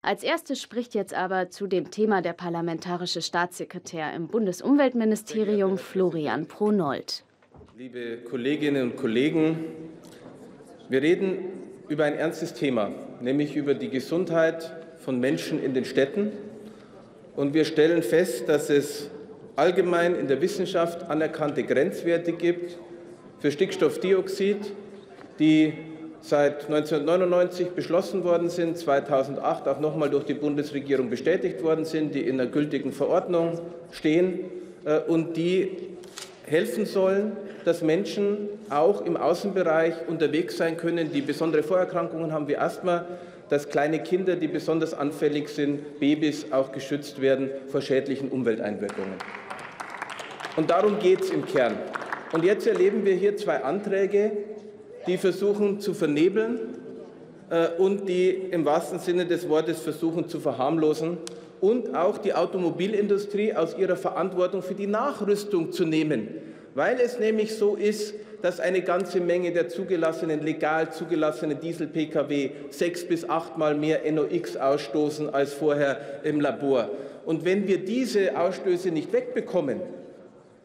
Als erstes spricht jetzt aber zu dem Thema der parlamentarische Staatssekretär im Bundesumweltministerium Florian Pronold. Liebe Kolleginnen und Kollegen, wir reden über ein ernstes Thema, nämlich über die Gesundheit von Menschen in den Städten. Und wir stellen fest, dass es allgemein in der Wissenschaft anerkannte Grenzwerte gibt für Stickstoffdioxid, die seit 1999 beschlossen worden sind, 2008 auch nochmal durch die Bundesregierung bestätigt worden sind, die in der gültigen Verordnung stehen äh, und die helfen sollen, dass Menschen auch im Außenbereich unterwegs sein können, die besondere Vorerkrankungen haben wie Asthma, dass kleine Kinder, die besonders anfällig sind, Babys auch geschützt werden vor schädlichen Umwelteinwirkungen. Und darum geht es im Kern. Und jetzt erleben wir hier zwei Anträge, die versuchen zu vernebeln äh, und die im wahrsten Sinne des Wortes versuchen zu verharmlosen und auch die Automobilindustrie aus ihrer Verantwortung für die Nachrüstung zu nehmen, weil es nämlich so ist, dass eine ganze Menge der zugelassenen, legal zugelassenen Diesel-Pkw sechs bis achtmal mehr NOx ausstoßen als vorher im Labor. Und wenn wir diese Ausstöße nicht wegbekommen,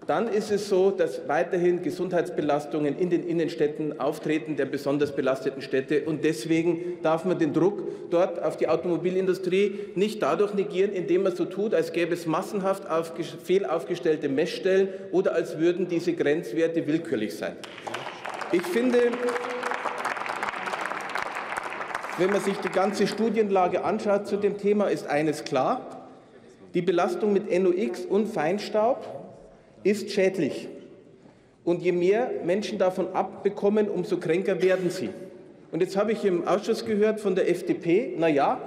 dann ist es so, dass weiterhin Gesundheitsbelastungen in den Innenstädten auftreten, der besonders belasteten Städte. Und deswegen darf man den Druck dort auf die Automobilindustrie nicht dadurch negieren, indem man so tut, als gäbe es massenhaft auf, fehl aufgestellte Messstellen oder als würden diese Grenzwerte willkürlich sein. Ich finde, wenn man sich die ganze Studienlage anschaut zu dem Thema, ist eines klar. Die Belastung mit NOx und Feinstaub ist schädlich. Und je mehr Menschen davon abbekommen, umso kränker werden sie. Und jetzt habe ich im Ausschuss gehört von der FDP, na ja,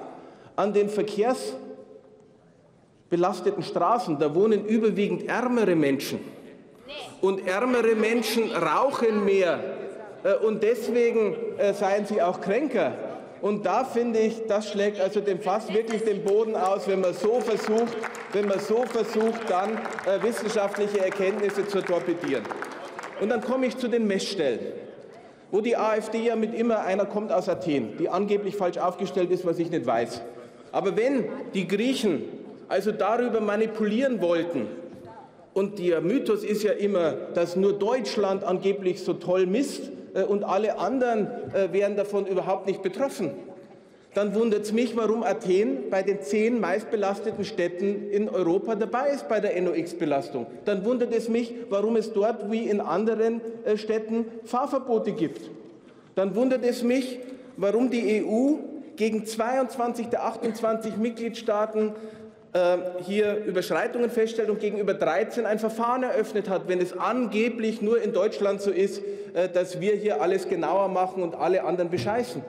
an den verkehrsbelasteten Straßen, da wohnen überwiegend ärmere Menschen. Und ärmere Menschen rauchen mehr. Äh, und deswegen äh, seien sie auch kränker. Und da finde ich, das schlägt also dem Fass wirklich den Boden aus, wenn man so versucht, wenn man so versucht, dann äh, wissenschaftliche Erkenntnisse zu torpedieren. Und dann komme ich zu den Messstellen, wo die AfD ja mit immer einer kommt aus Athen, die angeblich falsch aufgestellt ist, was ich nicht weiß. Aber wenn die Griechen also darüber manipulieren wollten, und der Mythos ist ja immer, dass nur Deutschland angeblich so toll misst, und alle anderen äh, wären davon überhaupt nicht betroffen. Dann wundert es mich, warum Athen bei den zehn meistbelasteten Städten in Europa dabei ist bei der NOx-Belastung. Dann wundert es mich, warum es dort wie in anderen äh, Städten Fahrverbote gibt. Dann wundert es mich, warum die EU gegen 22 der 28 Mitgliedstaaten hier Überschreitungen feststellt und gegenüber 13 ein Verfahren eröffnet hat, wenn es angeblich nur in Deutschland so ist, äh, dass wir hier alles genauer machen und alle anderen bescheißen.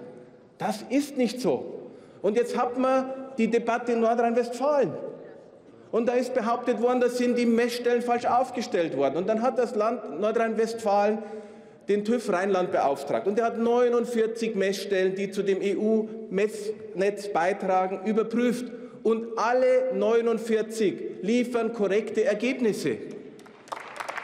Das ist nicht so. Und jetzt hat man die Debatte in Nordrhein-Westfalen. Und da ist behauptet worden, da sind die Messstellen falsch aufgestellt worden. Und dann hat das Land Nordrhein-Westfalen den TÜV Rheinland beauftragt. Und er hat 49 Messstellen, die zu dem EU-Messnetz beitragen, überprüft und alle 49 liefern korrekte Ergebnisse.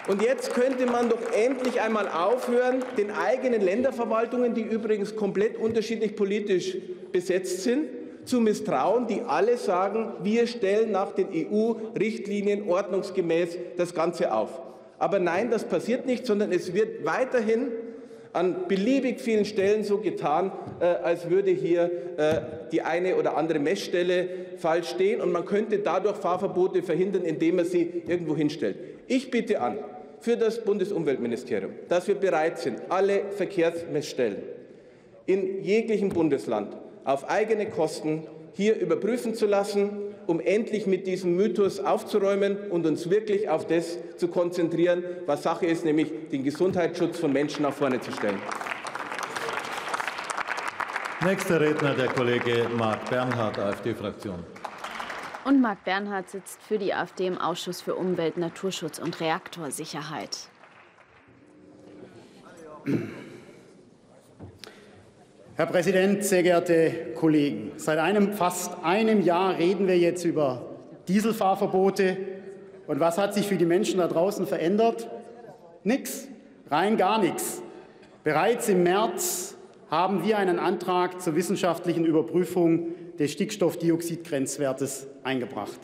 Und jetzt könnte man doch endlich einmal aufhören, den eigenen Länderverwaltungen, die übrigens komplett unterschiedlich politisch besetzt sind, zu misstrauen, die alle sagen, wir stellen nach den EU-Richtlinien ordnungsgemäß das Ganze auf. Aber nein, das passiert nicht, sondern es wird weiterhin an beliebig vielen Stellen so getan, äh, als würde hier äh, die eine oder andere Messstelle falsch stehen und man könnte dadurch Fahrverbote verhindern, indem man sie irgendwo hinstellt. Ich bitte an für das Bundesumweltministerium, dass wir bereit sind, alle Verkehrsmessstellen in jeglichem Bundesland auf eigene Kosten hier überprüfen zu lassen, um endlich mit diesem Mythos aufzuräumen und uns wirklich auf das zu konzentrieren, was Sache ist, nämlich den Gesundheitsschutz von Menschen nach vorne zu stellen. Nächster Redner der Kollege Marc Bernhard, AfD-Fraktion. Und Marc Bernhard sitzt für die AfD im Ausschuss für Umwelt, Naturschutz und Reaktorsicherheit. Herr Präsident, sehr geehrte Kollegen! Seit einem, fast einem Jahr reden wir jetzt über Dieselfahrverbote. Und was hat sich für die Menschen da draußen verändert? Nichts, rein gar nichts. Bereits im März haben wir einen Antrag zur wissenschaftlichen Überprüfung des Stickstoffdioxidgrenzwertes eingebracht.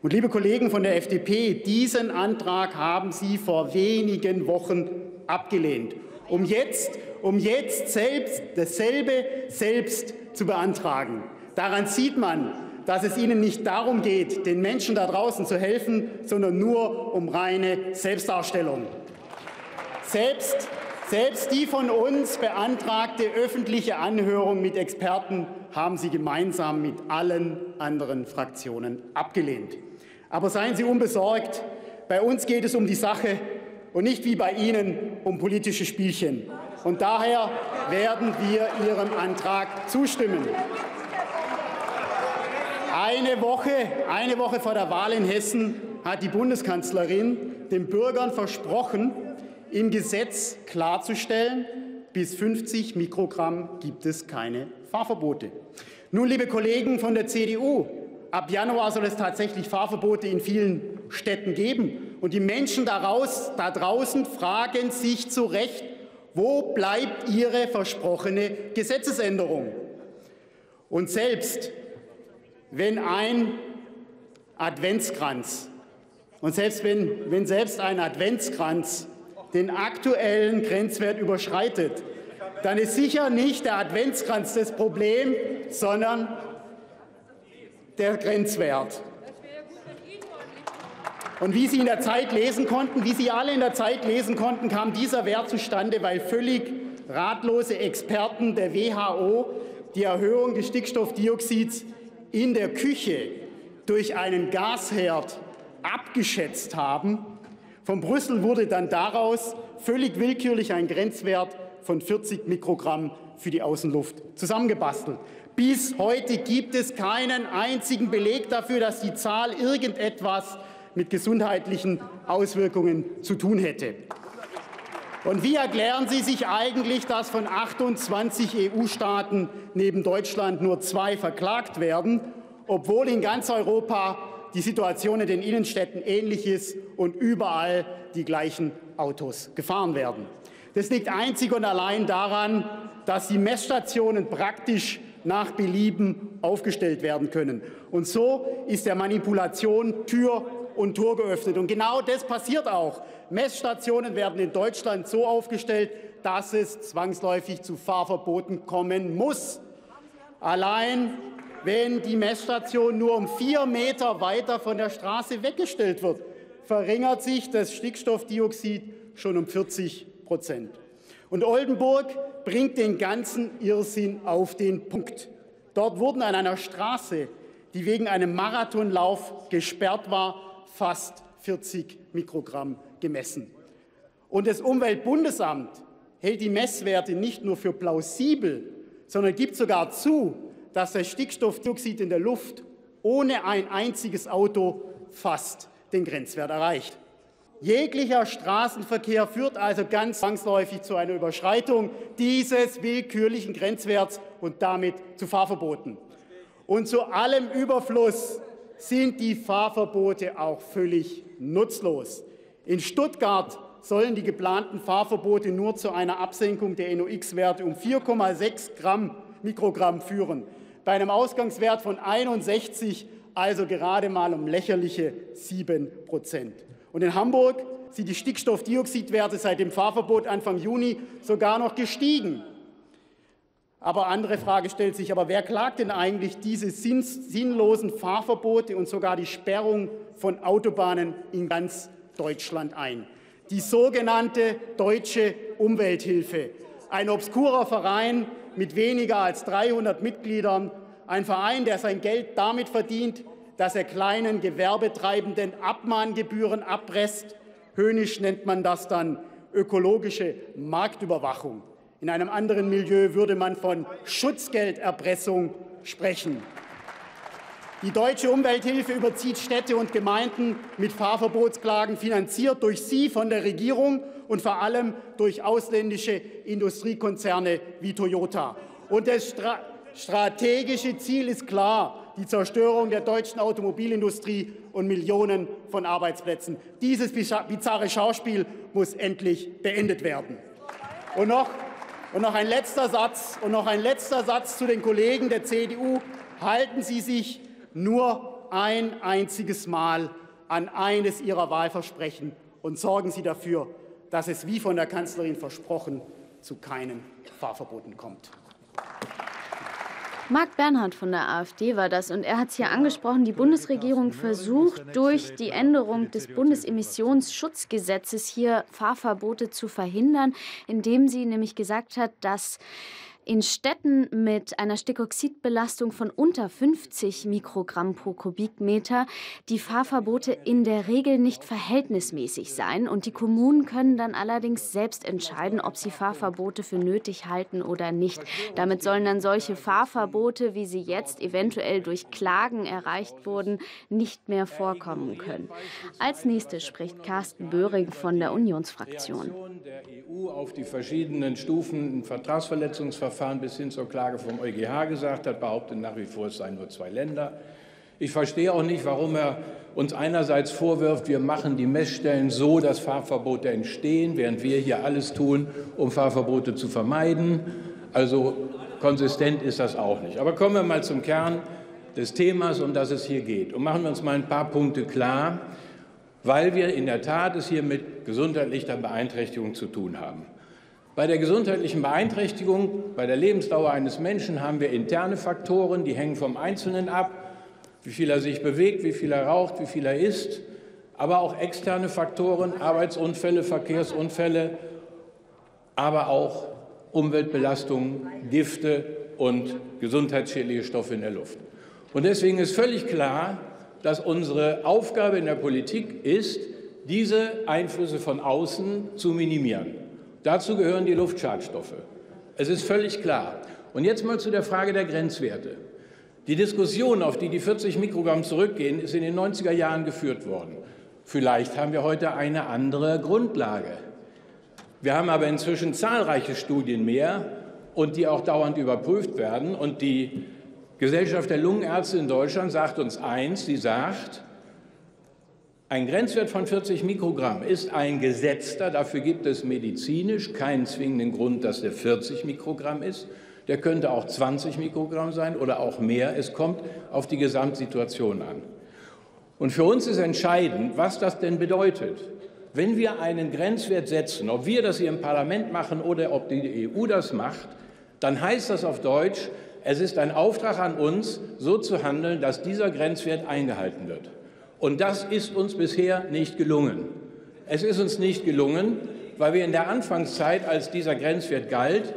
Und liebe Kollegen von der FDP, diesen Antrag haben Sie vor wenigen Wochen abgelehnt, um jetzt, um jetzt selbst dasselbe selbst zu beantragen. Daran sieht man, dass es Ihnen nicht darum geht, den Menschen da draußen zu helfen, sondern nur um reine Selbstdarstellung. Selbst, selbst die von uns beantragte öffentliche Anhörung mit Experten haben Sie gemeinsam mit allen anderen Fraktionen abgelehnt. Aber seien Sie unbesorgt, bei uns geht es um die Sache und nicht wie bei Ihnen um politische Spielchen. Und daher werden wir Ihrem Antrag zustimmen. Eine Woche, eine Woche vor der Wahl in Hessen hat die Bundeskanzlerin den Bürgern versprochen, im Gesetz klarzustellen, bis 50 Mikrogramm gibt es keine Fahrverbote. Nun, liebe Kollegen von der CDU, ab Januar soll es tatsächlich Fahrverbote in vielen Städten geben. Und die Menschen daraus, da draußen fragen sich zu Recht, wo bleibt Ihre versprochene Gesetzesänderung? Und selbst wenn ein Adventskranz und selbst wenn, wenn selbst ein Adventskranz den aktuellen Grenzwert überschreitet, dann ist sicher nicht der Adventskranz das Problem, sondern der Grenzwert. Und wie Sie in der Zeit lesen konnten, wie Sie alle in der Zeit lesen konnten, kam dieser Wert zustande, weil völlig ratlose Experten der WHO die Erhöhung des Stickstoffdioxids in der Küche durch einen Gasherd abgeschätzt haben. Von Brüssel wurde dann daraus völlig willkürlich ein Grenzwert von 40 Mikrogramm für die Außenluft zusammengebastelt. Bis heute gibt es keinen einzigen Beleg dafür, dass die Zahl irgendetwas mit gesundheitlichen Auswirkungen zu tun hätte. Und wie erklären Sie sich eigentlich, dass von 28 EU-Staaten neben Deutschland nur zwei verklagt werden, obwohl in ganz Europa die Situation in den Innenstädten ähnlich ist und überall die gleichen Autos gefahren werden? Das liegt einzig und allein daran, dass die Messstationen praktisch nach Belieben aufgestellt werden können. Und so ist der Manipulation Tür und Tor geöffnet. Und genau das passiert auch. Messstationen werden in Deutschland so aufgestellt, dass es zwangsläufig zu Fahrverboten kommen muss. Allein wenn die Messstation nur um vier Meter weiter von der Straße weggestellt wird, verringert sich das Stickstoffdioxid schon um 40 Prozent. Und Oldenburg bringt den ganzen Irrsinn auf den Punkt. Dort wurden an einer Straße, die wegen einem Marathonlauf gesperrt war, fast 40 Mikrogramm gemessen. Und das Umweltbundesamt hält die Messwerte nicht nur für plausibel, sondern gibt sogar zu, dass das Stickstoffdioxid in der Luft ohne ein einziges Auto fast den Grenzwert erreicht. Jeglicher Straßenverkehr führt also ganz zwangsläufig zu einer Überschreitung dieses willkürlichen Grenzwerts und damit zu Fahrverboten. Und zu allem Überfluss sind die Fahrverbote auch völlig nutzlos. In Stuttgart sollen die geplanten Fahrverbote nur zu einer Absenkung der NOx-Werte um 4,6 Gramm Mikrogramm führen. Bei einem Ausgangswert von 61 also gerade mal um lächerliche 7 Prozent. Und in Hamburg sind die Stickstoffdioxidwerte seit dem Fahrverbot Anfang Juni sogar noch gestiegen. Aber andere Frage stellt sich, aber wer klagt denn eigentlich diese sinnlosen Fahrverbote und sogar die Sperrung von Autobahnen in ganz Deutschland ein? Die sogenannte Deutsche Umwelthilfe, ein obskurer Verein mit weniger als 300 Mitgliedern, ein Verein, der sein Geld damit verdient, dass er kleinen Gewerbetreibenden Abmahngebühren abpresst. Höhnisch nennt man das dann ökologische Marktüberwachung. In einem anderen Milieu würde man von Schutzgelderpressung sprechen. Die deutsche Umwelthilfe überzieht Städte und Gemeinden mit Fahrverbotsklagen, finanziert durch sie von der Regierung und vor allem durch ausländische Industriekonzerne wie Toyota. Und das Stra strategische Ziel ist klar, die Zerstörung der deutschen Automobilindustrie und Millionen von Arbeitsplätzen. Dieses bizarre Schauspiel muss endlich beendet werden. Und noch und noch ein letzter Satz und noch ein letzter Satz zu den Kollegen der CDU. halten Sie sich nur ein einziges Mal an eines Ihrer Wahlversprechen und sorgen Sie dafür, dass es, wie von der Kanzlerin versprochen, zu keinen Fahrverboten kommt. Marc Bernhard von der AfD war das und er hat es hier angesprochen, die Bundesregierung versucht durch die Änderung des Bundesemissionsschutzgesetzes hier Fahrverbote zu verhindern, indem sie nämlich gesagt hat, dass in Städten mit einer Stickoxidbelastung von unter 50 Mikrogramm pro Kubikmeter die Fahrverbote in der Regel nicht verhältnismäßig seien. Und die Kommunen können dann allerdings selbst entscheiden, ob sie Fahrverbote für nötig halten oder nicht. Damit sollen dann solche Fahrverbote, wie sie jetzt eventuell durch Klagen erreicht wurden, nicht mehr vorkommen können. Als nächstes spricht Carsten Böhring von der Unionsfraktion. Der EU auf die verschiedenen Stufen Vertragsverletzungsverfahren Verfahren bis hin zur Klage vom EuGH gesagt hat, behauptet nach wie vor, es seien nur zwei Länder. Ich verstehe auch nicht, warum er uns einerseits vorwirft, wir machen die Messstellen so, dass Fahrverbote entstehen, während wir hier alles tun, um Fahrverbote zu vermeiden. Also konsistent ist das auch nicht. Aber kommen wir mal zum Kern des Themas, um das es hier geht. Und machen wir uns mal ein paar Punkte klar, weil wir in der Tat es hier mit gesundheitlicher Beeinträchtigung zu tun haben. Bei der gesundheitlichen Beeinträchtigung, bei der Lebensdauer eines Menschen haben wir interne Faktoren, die hängen vom Einzelnen ab, wie viel er sich bewegt, wie viel er raucht, wie viel er isst, aber auch externe Faktoren, Arbeitsunfälle, Verkehrsunfälle, aber auch Umweltbelastungen, Gifte und gesundheitsschädliche Stoffe in der Luft. Und deswegen ist völlig klar, dass unsere Aufgabe in der Politik ist, diese Einflüsse von außen zu minimieren. Dazu gehören die Luftschadstoffe. Es ist völlig klar. Und jetzt mal zu der Frage der Grenzwerte. Die Diskussion, auf die die 40 Mikrogramm zurückgehen, ist in den 90er Jahren geführt worden. Vielleicht haben wir heute eine andere Grundlage. Wir haben aber inzwischen zahlreiche Studien mehr und die auch dauernd überprüft werden. Und die Gesellschaft der Lungenärzte in Deutschland sagt uns eins, sie sagt, ein Grenzwert von 40 Mikrogramm ist ein gesetzter, dafür gibt es medizinisch keinen zwingenden Grund, dass der 40 Mikrogramm ist. Der könnte auch 20 Mikrogramm sein oder auch mehr. Es kommt auf die Gesamtsituation an. Und für uns ist entscheidend, was das denn bedeutet. Wenn wir einen Grenzwert setzen, ob wir das hier im Parlament machen oder ob die EU das macht, dann heißt das auf Deutsch, es ist ein Auftrag an uns, so zu handeln, dass dieser Grenzwert eingehalten wird. Und das ist uns bisher nicht gelungen. Es ist uns nicht gelungen, weil wir in der Anfangszeit, als dieser Grenzwert galt,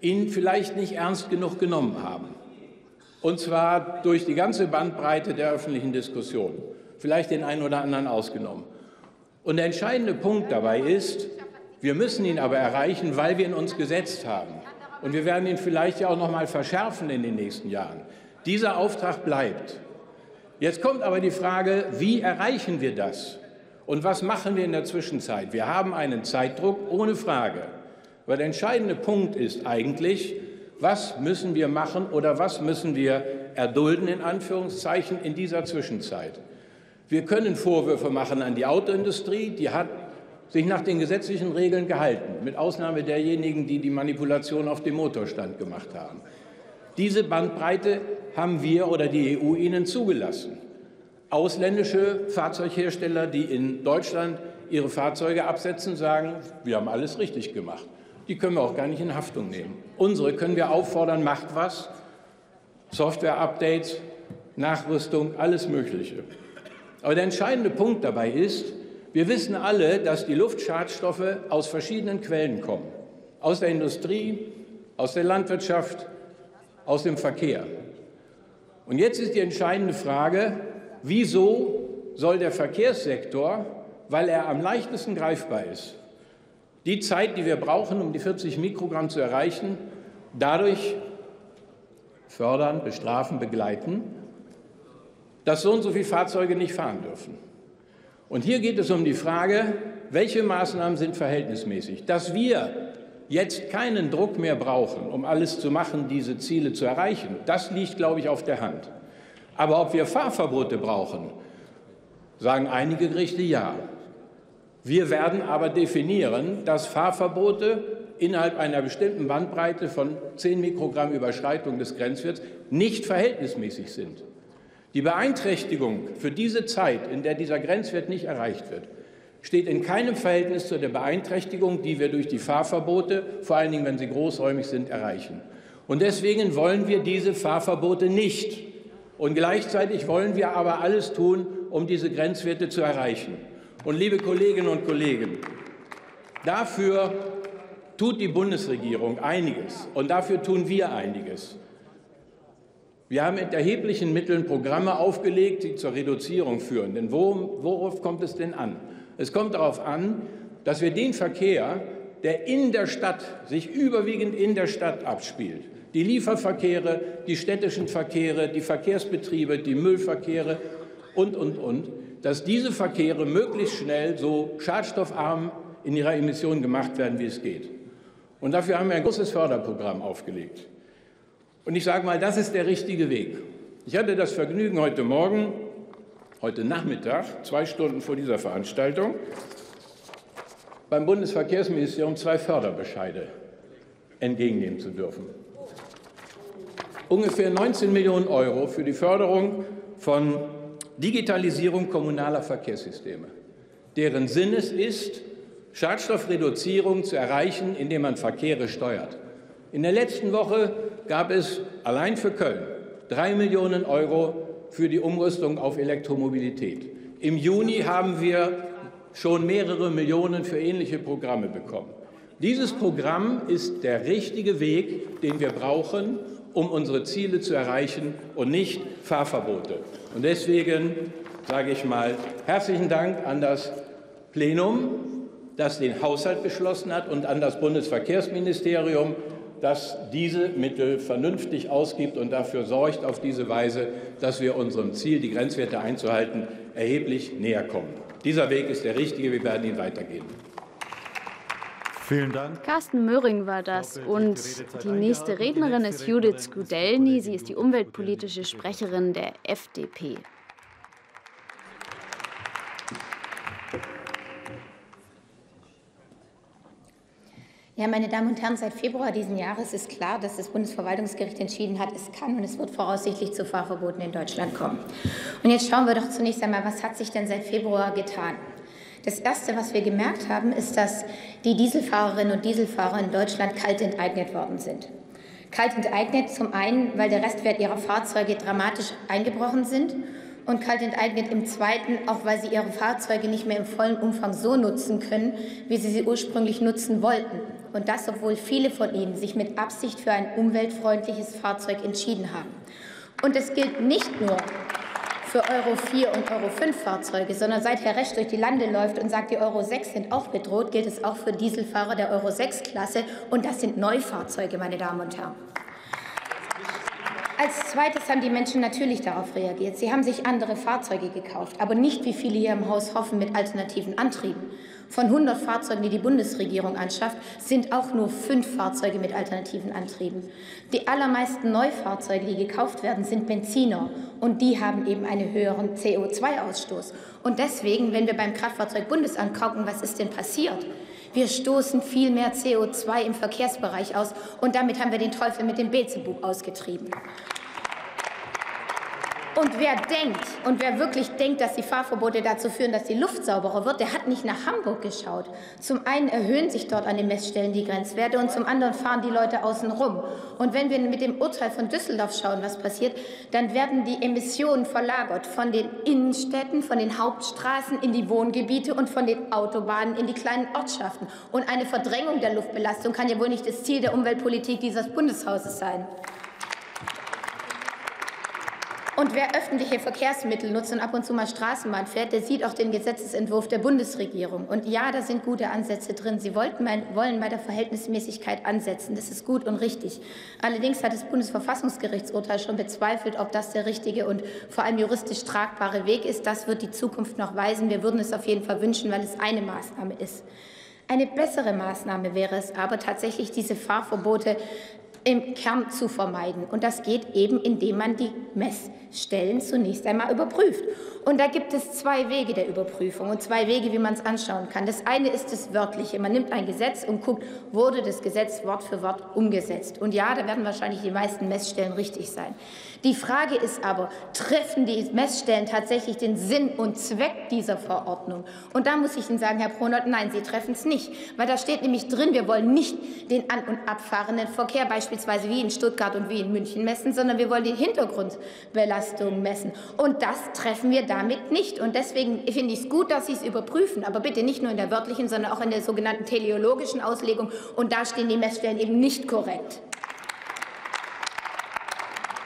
ihn vielleicht nicht ernst genug genommen haben. Und zwar durch die ganze Bandbreite der öffentlichen Diskussion, vielleicht den einen oder anderen ausgenommen. Und der entscheidende Punkt dabei ist, wir müssen ihn aber erreichen, weil wir ihn uns gesetzt haben. Und wir werden ihn vielleicht ja auch noch mal verschärfen in den nächsten Jahren. Dieser Auftrag bleibt. Jetzt kommt aber die Frage, wie erreichen wir das? Und was machen wir in der Zwischenzeit? Wir haben einen Zeitdruck, ohne Frage. Aber der entscheidende Punkt ist eigentlich, was müssen wir machen oder was müssen wir erdulden, in Anführungszeichen, in dieser Zwischenzeit? Wir können Vorwürfe machen an die Autoindustrie, die hat sich nach den gesetzlichen Regeln gehalten, mit Ausnahme derjenigen, die die Manipulation auf dem Motorstand gemacht haben. Diese Bandbreite haben wir oder die EU ihnen zugelassen. Ausländische Fahrzeughersteller, die in Deutschland ihre Fahrzeuge absetzen, sagen, wir haben alles richtig gemacht. Die können wir auch gar nicht in Haftung nehmen. Unsere können wir auffordern, macht was, Software-Updates, Nachrüstung, alles Mögliche. Aber der entscheidende Punkt dabei ist, wir wissen alle, dass die Luftschadstoffe aus verschiedenen Quellen kommen. Aus der Industrie, aus der Landwirtschaft, aus dem Verkehr. Und jetzt ist die entscheidende Frage, wieso soll der Verkehrssektor, weil er am leichtesten greifbar ist, die Zeit, die wir brauchen, um die 40 Mikrogramm zu erreichen, dadurch fördern, bestrafen, begleiten, dass so und so viele Fahrzeuge nicht fahren dürfen. Und hier geht es um die Frage, welche Maßnahmen sind verhältnismäßig. Dass wir jetzt keinen Druck mehr brauchen, um alles zu machen, diese Ziele zu erreichen, das liegt, glaube ich, auf der Hand. Aber ob wir Fahrverbote brauchen, sagen einige Gerichte ja. Wir werden aber definieren, dass Fahrverbote innerhalb einer bestimmten Bandbreite von 10 Mikrogramm Überschreitung des Grenzwerts nicht verhältnismäßig sind. Die Beeinträchtigung für diese Zeit, in der dieser Grenzwert nicht erreicht wird, steht in keinem Verhältnis zu der Beeinträchtigung, die wir durch die Fahrverbote, vor allen Dingen wenn sie großräumig sind, erreichen. Und deswegen wollen wir diese Fahrverbote nicht. Und gleichzeitig wollen wir aber alles tun, um diese Grenzwerte zu erreichen. Und liebe Kolleginnen und Kollegen, dafür tut die Bundesregierung einiges und dafür tun wir einiges. Wir haben mit erheblichen Mitteln Programme aufgelegt, die zur Reduzierung führen. Denn worauf kommt es denn an? Es kommt darauf an, dass wir den Verkehr, der in der Stadt, sich überwiegend in der Stadt abspielt, die Lieferverkehre, die städtischen Verkehre, die Verkehrsbetriebe, die Müllverkehre und, und, und, dass diese Verkehre möglichst schnell so schadstoffarm in ihrer Emission gemacht werden, wie es geht. Und dafür haben wir ein großes Förderprogramm aufgelegt. Und ich sage mal, das ist der richtige Weg. Ich hatte das Vergnügen heute Morgen, heute Nachmittag, zwei Stunden vor dieser Veranstaltung, beim Bundesverkehrsministerium zwei Förderbescheide entgegennehmen zu dürfen. Ungefähr 19 Millionen Euro für die Förderung von Digitalisierung kommunaler Verkehrssysteme, deren Sinn es ist, Schadstoffreduzierung zu erreichen, indem man Verkehre steuert. In der letzten Woche gab es allein für Köln drei Millionen Euro für die Umrüstung auf Elektromobilität. Im Juni haben wir schon mehrere Millionen für ähnliche Programme bekommen. Dieses Programm ist der richtige Weg, den wir brauchen, um unsere Ziele zu erreichen und nicht Fahrverbote. Und deswegen sage ich mal herzlichen Dank an das Plenum, das den Haushalt beschlossen hat, und an das Bundesverkehrsministerium, das diese Mittel vernünftig ausgibt und dafür sorgt auf diese Weise, dass wir unserem Ziel, die Grenzwerte einzuhalten, erheblich näher kommen. Dieser Weg ist der richtige. Wir werden ihn weitergehen. Vielen Dank. Carsten Möhring war das. Und die nächste Rednerin ist Judith Skudelny. Sie ist die umweltpolitische Sprecherin der FDP. Ja, meine Damen und Herren, seit Februar diesen Jahres ist klar, dass das Bundesverwaltungsgericht entschieden hat, es kann und es wird voraussichtlich zu Fahrverboten in Deutschland kommen. Und jetzt schauen wir doch zunächst einmal, was hat sich denn seit Februar getan? Das Erste, was wir gemerkt haben, ist, dass die Dieselfahrerinnen und Dieselfahrer in Deutschland kalt enteignet worden sind. Kalt enteignet zum einen, weil der Restwert ihrer Fahrzeuge dramatisch eingebrochen sind und kalt enteignet im zweiten, auch weil sie ihre Fahrzeuge nicht mehr im vollen Umfang so nutzen können, wie sie sie ursprünglich nutzen wollten. Und das, obwohl viele von ihnen sich mit Absicht für ein umweltfreundliches Fahrzeug entschieden haben. Und es gilt nicht nur für Euro 4 und Euro 5 Fahrzeuge, sondern seit Herr Resch durch die Lande läuft und sagt, die Euro 6 sind auch bedroht, gilt es auch für Dieselfahrer der Euro 6 Klasse. Und das sind Neufahrzeuge, meine Damen und Herren. Als zweites haben die Menschen natürlich darauf reagiert. Sie haben sich andere Fahrzeuge gekauft, aber nicht, wie viele hier im Haus hoffen, mit alternativen Antrieben. Von 100 Fahrzeugen, die die Bundesregierung anschafft, sind auch nur fünf Fahrzeuge mit alternativen Antrieben. Die allermeisten Neufahrzeuge, die gekauft werden, sind Benziner und die haben eben einen höheren CO2-Ausstoß. Und deswegen, wenn wir beim Kraftfahrzeugbundesamt gucken, was ist denn passiert? Wir stoßen viel mehr CO2 im Verkehrsbereich aus und damit haben wir den Teufel mit dem Beelzebub ausgetrieben. Und wer denkt und wer wirklich denkt, dass die Fahrverbote dazu führen, dass die Luft sauberer wird, der hat nicht nach Hamburg geschaut. Zum einen erhöhen sich dort an den Messstellen die Grenzwerte und zum anderen fahren die Leute außen rum. Und wenn wir mit dem Urteil von Düsseldorf schauen, was passiert, dann werden die Emissionen verlagert von den Innenstädten, von den Hauptstraßen in die Wohngebiete und von den Autobahnen in die kleinen Ortschaften. Und eine Verdrängung der Luftbelastung kann ja wohl nicht das Ziel der Umweltpolitik dieses Bundeshauses sein. Und wer öffentliche Verkehrsmittel nutzt und ab und zu mal Straßenbahn fährt, der sieht auch den Gesetzesentwurf der Bundesregierung. Und ja, da sind gute Ansätze drin. Sie wollten, wollen bei der Verhältnismäßigkeit ansetzen. Das ist gut und richtig. Allerdings hat das Bundesverfassungsgerichtsurteil schon bezweifelt, ob das der richtige und vor allem juristisch tragbare Weg ist. Das wird die Zukunft noch weisen. Wir würden es auf jeden Fall wünschen, weil es eine Maßnahme ist. Eine bessere Maßnahme wäre es aber tatsächlich, diese Fahrverbote im Kern zu vermeiden. Und das geht eben, indem man die Messstellen zunächst einmal überprüft. Und da gibt es zwei Wege der Überprüfung und zwei Wege, wie man es anschauen kann. Das eine ist das Wörtliche. Man nimmt ein Gesetz und guckt, wurde das Gesetz Wort für Wort umgesetzt. Und ja, da werden wahrscheinlich die meisten Messstellen richtig sein. Die Frage ist aber, treffen die Messstellen tatsächlich den Sinn und Zweck dieser Verordnung? Und da muss ich Ihnen sagen, Herr Pronold, nein, sie treffen es nicht. Weil da steht nämlich drin, wir wollen nicht den an- und abfahrenden Verkehr beispielsweise wie in Stuttgart und wie in München messen, sondern wir wollen die Hintergrundbelastung messen. Und das treffen wir damit nicht. Und deswegen finde ich es gut, dass Sie es überprüfen, aber bitte nicht nur in der wörtlichen, sondern auch in der sogenannten teleologischen Auslegung. Und da stehen die Messstellen eben nicht korrekt.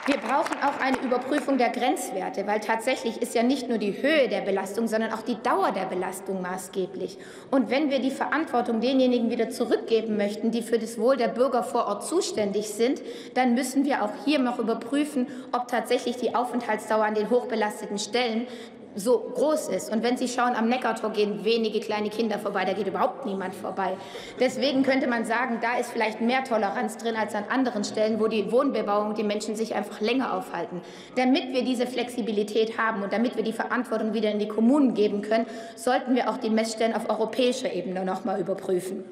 Wir brauchen auch eine Überprüfung der Grenzwerte, weil tatsächlich ist ja nicht nur die Höhe der Belastung, sondern auch die Dauer der Belastung maßgeblich. Und wenn wir die Verantwortung denjenigen wieder zurückgeben möchten, die für das Wohl der Bürger vor Ort zuständig sind, dann müssen wir auch hier noch überprüfen, ob tatsächlich die Aufenthaltsdauer an den hochbelasteten Stellen so groß ist. Und wenn Sie schauen, am Neckartor gehen wenige kleine Kinder vorbei, da geht überhaupt niemand vorbei. Deswegen könnte man sagen, da ist vielleicht mehr Toleranz drin als an anderen Stellen, wo die Wohnbebauung, die Menschen sich einfach länger aufhalten. Damit wir diese Flexibilität haben und damit wir die Verantwortung wieder in die Kommunen geben können, sollten wir auch die Messstellen auf europäischer Ebene noch mal überprüfen.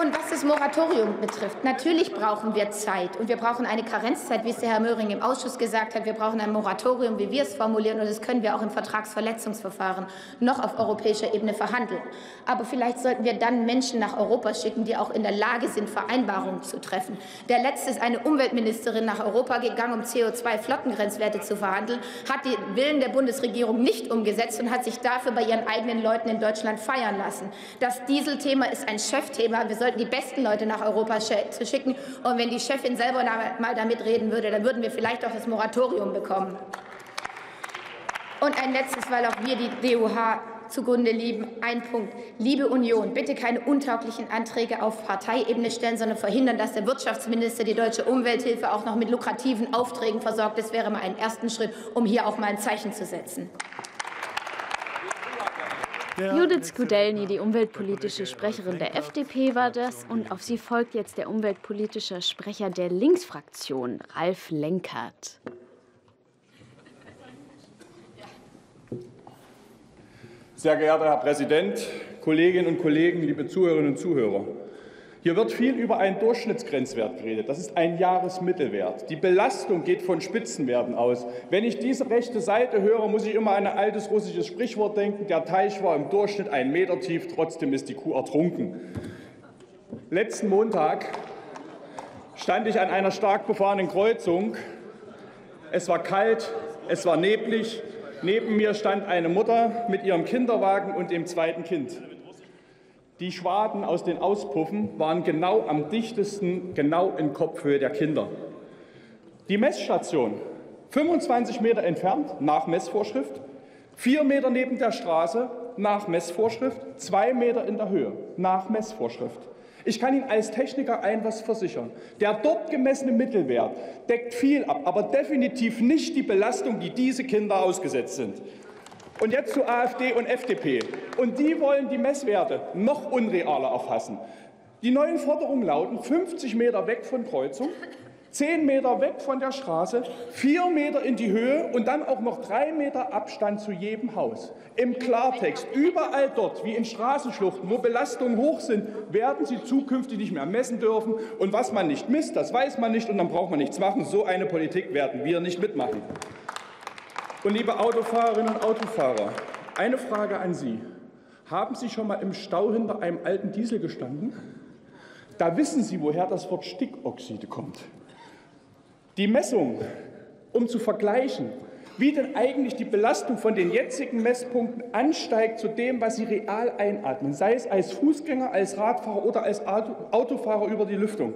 Und was das Moratorium betrifft, natürlich brauchen wir Zeit und wir brauchen eine Karenzzeit, wie es der Herr Möhring im Ausschuss gesagt hat. Wir brauchen ein Moratorium, wie wir es formulieren, und das können wir auch im Vertragsverletzungsverfahren noch auf europäischer Ebene verhandeln. Aber vielleicht sollten wir dann Menschen nach Europa schicken, die auch in der Lage sind, Vereinbarungen zu treffen. Der letzte ist eine Umweltministerin nach Europa gegangen, um CO2-Flottengrenzwerte zu verhandeln, hat den Willen der Bundesregierung nicht umgesetzt und hat sich dafür bei ihren eigenen Leuten in Deutschland feiern lassen. Das Dieselthema ist ein Chefthema. Wir sollten die besten Leute nach Europa zu schicken. Und wenn die Chefin selber mal damit reden würde, dann würden wir vielleicht auch das Moratorium bekommen. Und ein letztes, weil auch wir die DUH zugrunde lieben. Ein Punkt. Liebe Union, bitte keine untauglichen Anträge auf Parteiebene stellen, sondern verhindern, dass der Wirtschaftsminister die deutsche Umwelthilfe auch noch mit lukrativen Aufträgen versorgt. Das wäre mal ein ersten Schritt, um hier auch mal ein Zeichen zu setzen. Judith Skudelny, die umweltpolitische Sprecherin der FDP, war das. Und auf sie folgt jetzt der umweltpolitische Sprecher der Linksfraktion, Ralf Lenkert. Sehr geehrter Herr Präsident, Kolleginnen und Kollegen, liebe Zuhörerinnen und Zuhörer! Hier wird viel über einen Durchschnittsgrenzwert geredet. Das ist ein Jahresmittelwert. Die Belastung geht von Spitzenwerten aus. Wenn ich diese rechte Seite höre, muss ich immer an ein altes russisches Sprichwort denken. Der Teich war im Durchschnitt einen Meter tief, trotzdem ist die Kuh ertrunken. Letzten Montag stand ich an einer stark befahrenen Kreuzung. Es war kalt, es war neblig. Neben mir stand eine Mutter mit ihrem Kinderwagen und dem zweiten Kind. Die Schwaden aus den Auspuffen waren genau am dichtesten, genau in Kopfhöhe der Kinder. Die Messstation, 25 Meter entfernt, nach Messvorschrift, vier Meter neben der Straße, nach Messvorschrift, zwei Meter in der Höhe, nach Messvorschrift. Ich kann Ihnen als Techniker ein was versichern. Der dort gemessene Mittelwert deckt viel ab, aber definitiv nicht die Belastung, die diese Kinder ausgesetzt sind. Und jetzt zu AfD und FDP. Und die wollen die Messwerte noch unrealer erfassen. Die neuen Forderungen lauten 50 Meter weg von Kreuzung, 10 Meter weg von der Straße, 4 Meter in die Höhe und dann auch noch 3 Meter Abstand zu jedem Haus. Im Klartext, überall dort, wie in Straßenschluchten, wo Belastungen hoch sind, werden sie zukünftig nicht mehr messen dürfen. Und was man nicht misst, das weiß man nicht und dann braucht man nichts machen. So eine Politik werden wir nicht mitmachen. Und liebe Autofahrerinnen und Autofahrer, eine Frage an Sie. Haben Sie schon mal im Stau hinter einem alten Diesel gestanden? Da wissen Sie, woher das Wort Stickoxide kommt. Die Messung, um zu vergleichen, wie denn eigentlich die Belastung von den jetzigen Messpunkten ansteigt zu dem, was Sie real einatmen, sei es als Fußgänger, als Radfahrer oder als Autofahrer über die Lüftung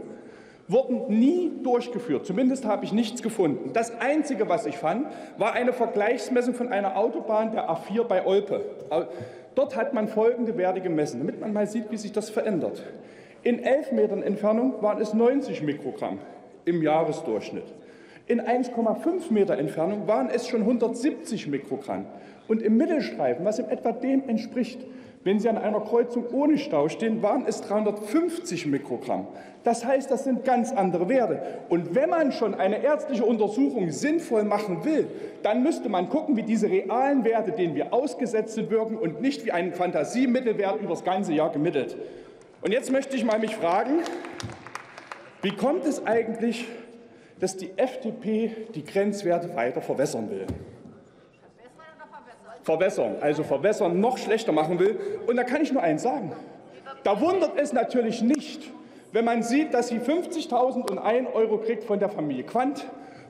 wurden nie durchgeführt. Zumindest habe ich nichts gefunden. Das Einzige, was ich fand, war eine Vergleichsmessung von einer Autobahn der A4 bei Olpe. Dort hat man folgende Werte gemessen, damit man mal sieht, wie sich das verändert. In 11 Metern Entfernung waren es 90 Mikrogramm im Jahresdurchschnitt. In 1,5 Meter Entfernung waren es schon 170 Mikrogramm. Und im Mittelstreifen, was in etwa dem entspricht, Wenn Sie an einer Kreuzung ohne Stau stehen, waren es 350 Mikrogramm. Das heißt, das sind ganz andere Werte. Und wenn man schon eine ärztliche Untersuchung sinnvoll machen will, dann müsste man gucken, wie diese realen Werte, denen wir ausgesetzt sind, wirken und nicht wie ein Fantasiemittelwert über das ganze Jahr gemittelt. Und jetzt möchte ich mal mich fragen, wie kommt es eigentlich, dass die FDP die Grenzwerte weiter verwässern will? Verwässern, also verwässern, noch schlechter machen will. Und da kann ich nur eins sagen. Da wundert es natürlich nicht, wenn man sieht, dass sie 50.001 Euro kriegt von der Familie Quandt,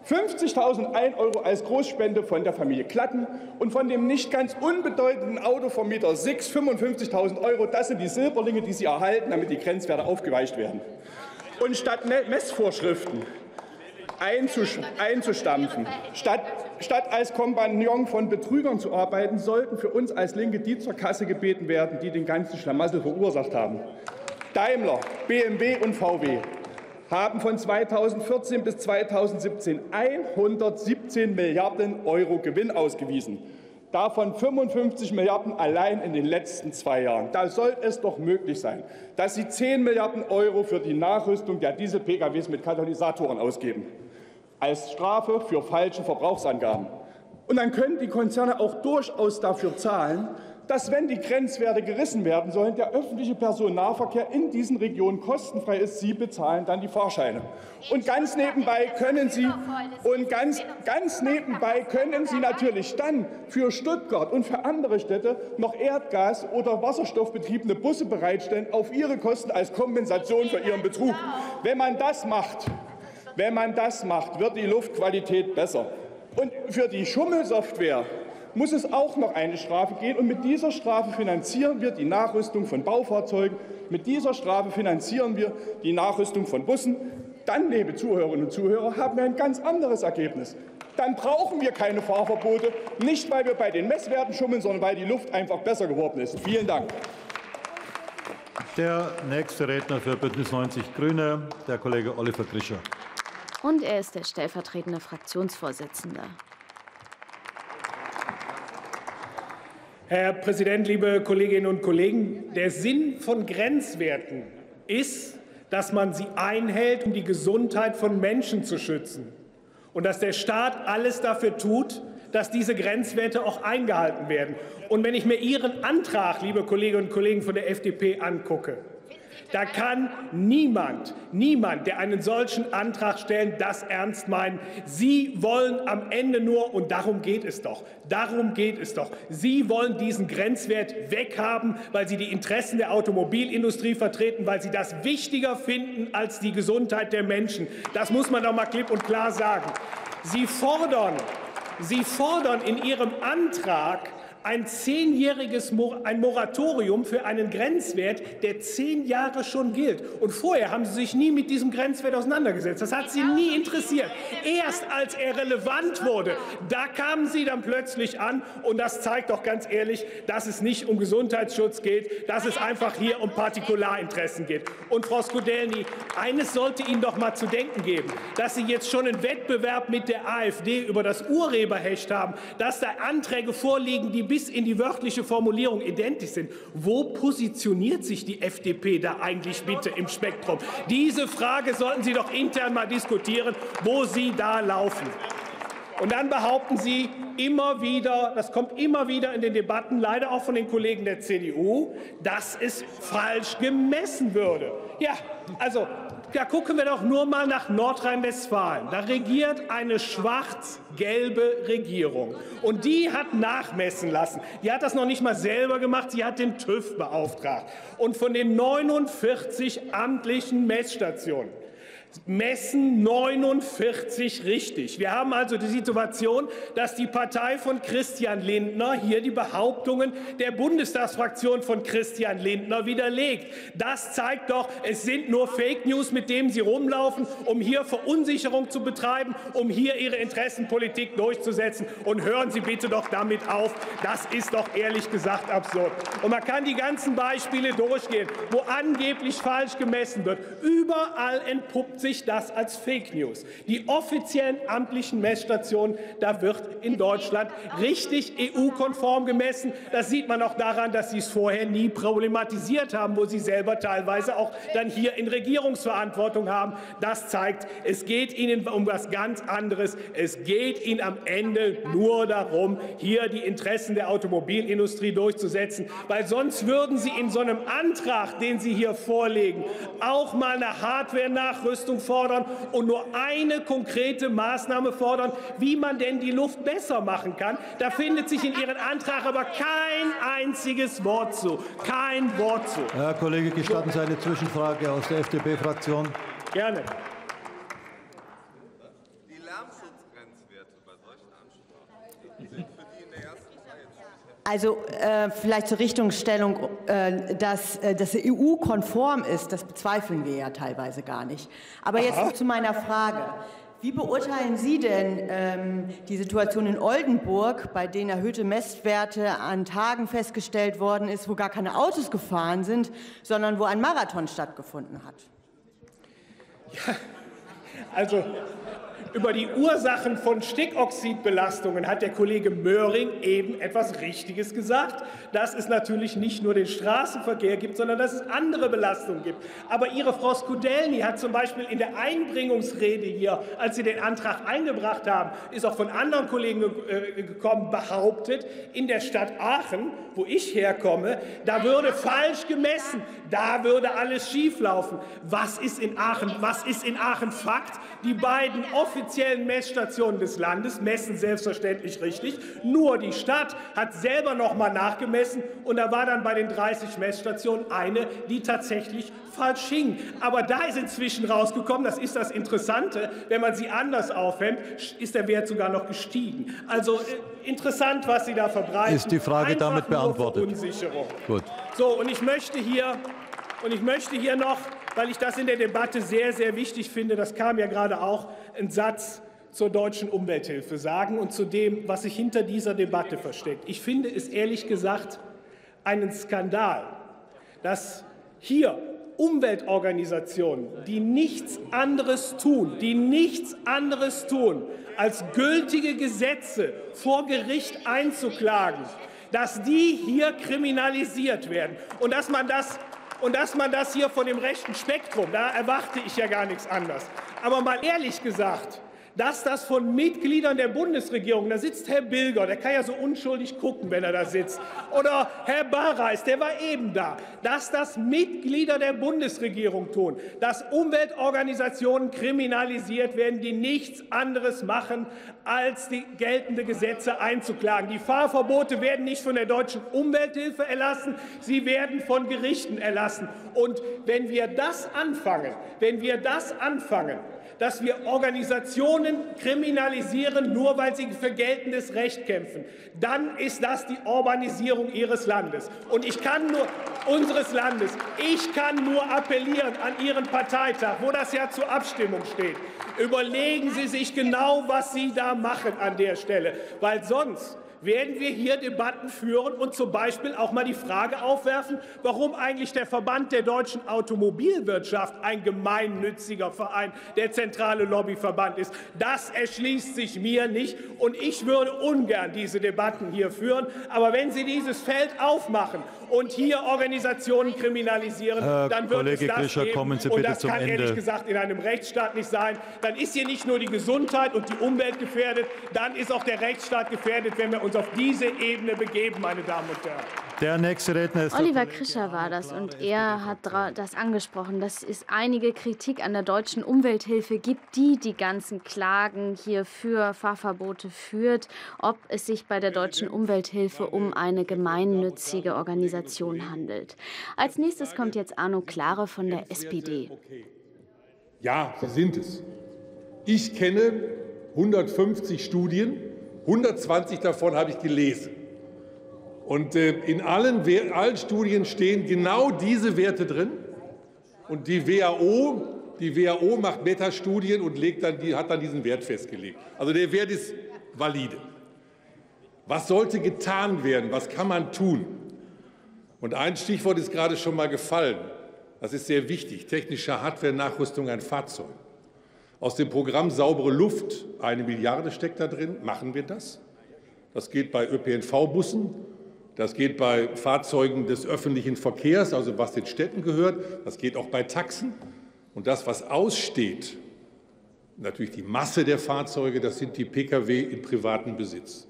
50.001 Euro als Großspende von der Familie Klatten und von dem nicht ganz unbedeutenden Autovermieter Six 55.000 Euro. Das sind die Silberlinge, die sie erhalten, damit die Grenzwerte aufgeweicht werden. Und statt Messvorschriften einzustampfen, statt, statt als Kompagnon von Betrügern zu arbeiten, sollten für uns als Linke die zur Kasse gebeten werden, die den ganzen Schlamassel verursacht haben. Daimler, BMW und VW haben von 2014 bis 2017 117 Milliarden Euro Gewinn ausgewiesen. Davon 55 Milliarden allein in den letzten zwei Jahren. Da soll es doch möglich sein, dass Sie 10 Milliarden Euro für die Nachrüstung der Diesel-PKWs mit Katalysatoren ausgeben, als Strafe für falsche Verbrauchsangaben. Und dann können die Konzerne auch durchaus dafür zahlen, dass, wenn die Grenzwerte gerissen werden sollen, der öffentliche Personennahverkehr in diesen Regionen kostenfrei ist. Sie bezahlen dann die Fahrscheine. Und ganz nebenbei können Sie, und ganz, ganz nebenbei können Sie natürlich dann für Stuttgart und für andere Städte noch Erdgas- oder Wasserstoffbetriebene Busse bereitstellen auf Ihre Kosten als Kompensation für Ihren Betrug. Wenn man das macht, wenn man das macht, wird die Luftqualität besser. Und für die Schummelsoftware muss es auch noch eine Strafe geben. Und mit dieser Strafe finanzieren wir die Nachrüstung von Baufahrzeugen. Mit dieser Strafe finanzieren wir die Nachrüstung von Bussen. Dann, liebe Zuhörerinnen und Zuhörer, haben wir ein ganz anderes Ergebnis. Dann brauchen wir keine Fahrverbote, nicht weil wir bei den Messwerten schummeln, sondern weil die Luft einfach besser geworden ist. Vielen Dank. Der nächste Redner für Bündnis 90 Grüne, der Kollege Oliver Grischer. Und er ist der stellvertretende Fraktionsvorsitzende. Herr Präsident, liebe Kolleginnen und Kollegen! Der Sinn von Grenzwerten ist, dass man sie einhält, um die Gesundheit von Menschen zu schützen, und dass der Staat alles dafür tut, dass diese Grenzwerte auch eingehalten werden. Und wenn ich mir Ihren Antrag, liebe Kolleginnen und Kollegen von der FDP, angucke, da kann niemand, niemand, der einen solchen Antrag stellt, das ernst meinen. Sie wollen am Ende nur, und darum geht es doch, darum geht es doch, Sie wollen diesen Grenzwert weghaben, weil Sie die Interessen der Automobilindustrie vertreten, weil Sie das wichtiger finden als die Gesundheit der Menschen. Das muss man doch mal klipp und klar sagen. Sie fordern, Sie fordern in Ihrem Antrag ein zehnjähriges ein Moratorium für einen Grenzwert, der zehn Jahre schon gilt. Und vorher haben Sie sich nie mit diesem Grenzwert auseinandergesetzt. Das hat Sie nie interessiert. Erst als er relevant wurde, da kamen Sie dann plötzlich an. Und das zeigt doch ganz ehrlich, dass es nicht um Gesundheitsschutz geht, dass es einfach hier um Partikularinteressen geht. Und Frau Skudelny, eines sollte Ihnen doch mal zu denken geben, dass Sie jetzt schon einen Wettbewerb mit der AfD über das Urheberrecht haben, dass da Anträge vorliegen, die bis in die wörtliche Formulierung identisch sind. Wo positioniert sich die FDP da eigentlich bitte im Spektrum? Diese Frage sollten Sie doch intern mal diskutieren, wo Sie da laufen. Und dann behaupten Sie immer wieder, das kommt immer wieder in den Debatten, leider auch von den Kollegen der CDU, dass es falsch gemessen würde. Ja, also da gucken wir doch nur mal nach Nordrhein-Westfalen. Da regiert eine schwarz-gelbe Regierung. Und die hat nachmessen lassen. Die hat das noch nicht mal selber gemacht, sie hat den TÜV beauftragt. Und von den 49 amtlichen Messstationen messen 49 richtig. Wir haben also die Situation, dass die Partei von Christian Lindner hier die Behauptungen der Bundestagsfraktion von Christian Lindner widerlegt. Das zeigt doch, es sind nur Fake News, mit denen Sie rumlaufen, um hier Verunsicherung zu betreiben, um hier Ihre Interessenpolitik durchzusetzen. Und hören Sie bitte doch damit auf. Das ist doch ehrlich gesagt absurd. Und man kann die ganzen Beispiele durchgehen, wo angeblich falsch gemessen wird. Überall entpuppt sich das als Fake News. Die offiziellen amtlichen Messstationen, da wird in Deutschland richtig EU-konform gemessen. Das sieht man auch daran, dass Sie es vorher nie problematisiert haben, wo Sie selber teilweise auch dann hier in Regierungsverantwortung haben. Das zeigt, es geht Ihnen um was ganz anderes. Es geht Ihnen am Ende nur darum, hier die Interessen der Automobilindustrie durchzusetzen, weil sonst würden Sie in so einem Antrag, den Sie hier vorlegen, auch mal eine Hardware-Nachrüstung fordern und nur eine konkrete Maßnahme fordern, wie man denn die Luft besser machen kann. Da findet sich in Ihren Antrag aber kein einziges Wort zu. Kein Wort zu. Herr Kollege, gestatten Sie eine Zwischenfrage aus der FDP-Fraktion? Gerne. Also äh, vielleicht zur Richtungsstellung, äh, dass äh, das EU-konform ist, das bezweifeln wir ja teilweise gar nicht. Aber jetzt noch zu meiner Frage. Wie beurteilen Sie denn ähm, die Situation in Oldenburg, bei denen erhöhte Messwerte an Tagen festgestellt worden ist, wo gar keine Autos gefahren sind, sondern wo ein Marathon stattgefunden hat? Ja, also über die Ursachen von Stickoxidbelastungen hat der Kollege Möhring eben etwas Richtiges gesagt, dass es natürlich nicht nur den Straßenverkehr gibt, sondern dass es andere Belastungen gibt. Aber Ihre Frau Skudelny hat zum Beispiel in der Einbringungsrede hier, als Sie den Antrag eingebracht haben, ist auch von anderen Kollegen äh, gekommen, behauptet, in der Stadt Aachen, wo ich herkomme, da würde falsch gemessen, da würde alles schieflaufen. Was ist in Aachen? Was ist in Aachen Fakt? Die beiden offiziellen offiziellen Messstationen des Landes messen selbstverständlich richtig. Nur die Stadt hat selber noch mal nachgemessen und da war dann bei den 30 Messstationen eine, die tatsächlich falsch hing. Aber da ist inzwischen rausgekommen, das ist das Interessante, wenn man sie anders aufhängt, ist der Wert sogar noch gestiegen. Also äh, interessant, was Sie da verbreiten. Ist die Frage Einfach damit beantwortet? Gut. So, und ich möchte hier und ich möchte hier noch, weil ich das in der Debatte sehr, sehr wichtig finde, das kam ja gerade auch, einen Satz zur deutschen Umwelthilfe sagen und zu dem, was sich hinter dieser Debatte versteckt. Ich finde es ehrlich gesagt einen Skandal, dass hier Umweltorganisationen, die nichts anderes tun, die nichts anderes tun, als gültige Gesetze vor Gericht einzuklagen, dass die hier kriminalisiert werden und dass man das und dass man das hier von dem rechten Spektrum, da erwarte ich ja gar nichts anderes. Aber mal ehrlich gesagt, dass das von Mitgliedern der Bundesregierung, da sitzt Herr Bilger, der kann ja so unschuldig gucken, wenn er da sitzt, oder Herr Barreis, der war eben da, dass das Mitglieder der Bundesregierung tun, dass Umweltorganisationen kriminalisiert werden, die nichts anderes machen, als die geltende Gesetze einzuklagen. Die Fahrverbote werden nicht von der deutschen Umwelthilfe erlassen, sie werden von Gerichten erlassen. Und wenn wir das anfangen, wenn wir das anfangen, dass wir Organisationen kriminalisieren, nur weil sie für geltendes Recht kämpfen, dann ist das die Urbanisierung Ihres Landes. Und ich kann nur unseres Landes, ich kann nur appellieren an Ihren Parteitag, wo das ja zur Abstimmung steht. Überlegen Sie sich genau, was Sie da machen an der Stelle, weil sonst werden wir hier Debatten führen und zum Beispiel auch mal die Frage aufwerfen, warum eigentlich der Verband der deutschen Automobilwirtschaft ein gemeinnütziger Verein, der zentrale Lobbyverband ist. Das erschließt sich mir nicht, und ich würde ungern diese Debatten hier führen. Aber wenn Sie dieses Feld aufmachen und hier Organisationen kriminalisieren, Herr dann wird Kollege es das Grischer, geben. kommen Sie und bitte das zum kann ehrlich Ende. gesagt in einem Rechtsstaat nicht sein. Dann ist hier nicht nur die Gesundheit und die Umwelt gefährdet, dann ist auch der Rechtsstaat gefährdet, wenn wir uns auf diese Ebene begeben, meine Damen und Herren. Der nächste Redner ist Oliver Krischer war das und er hat das angesprochen, dass es einige Kritik an der deutschen Umwelthilfe gibt, die die ganzen Klagen hier für Fahrverbote führt, ob es sich bei der deutschen Umwelthilfe um eine gemeinnützige Organisation handelt. Als nächstes kommt jetzt Arno Klare von der SPD. Ja, sie sind es. Ich kenne 150 Studien, 120 davon habe ich gelesen. Und äh, in allen, allen Studien stehen genau diese Werte drin. Und die WHO, die WHO macht Metastudien und legt dann die, hat dann diesen Wert festgelegt. Also der Wert ist valide. Was sollte getan werden? Was kann man tun? Und ein Stichwort ist gerade schon mal gefallen. Das ist sehr wichtig. Technische Hardware-Nachrüstung ein Fahrzeug. Aus dem Programm Saubere Luft, eine Milliarde steckt da drin, machen wir das. Das geht bei ÖPNV-Bussen, das geht bei Fahrzeugen des öffentlichen Verkehrs, also was den Städten gehört, das geht auch bei Taxen. Und das, was aussteht, natürlich die Masse der Fahrzeuge, das sind die Pkw in privatem Besitz.